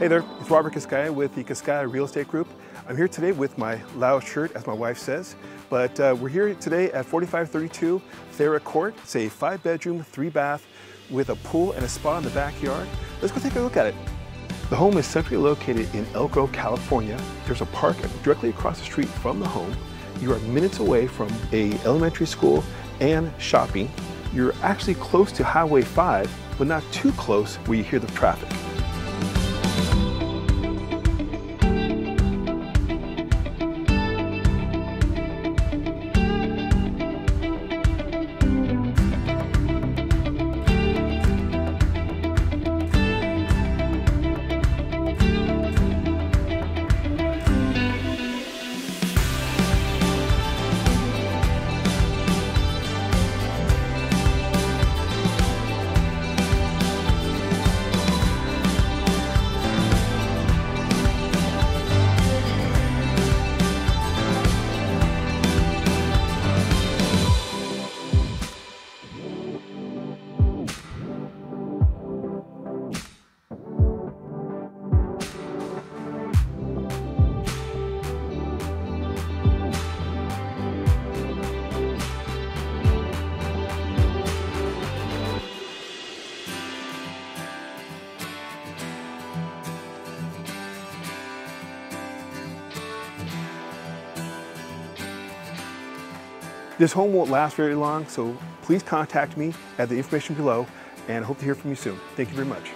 Hey there, it's Robert Cascaya with the Cascaya Real Estate Group. I'm here today with my loud shirt, as my wife says, but uh, we're here today at 4532 Thira Court. It's a five bedroom, three bath with a pool and a spa in the backyard. Let's go take a look at it. The home is centrally located in Elk Grove, California. There's a park directly across the street from the home. You are minutes away from a elementary school and shopping. You're actually close to Highway 5, but not too close where you hear the traffic. This home won't last very long, so please contact me at the information below and hope to hear from you soon. Thank you very much.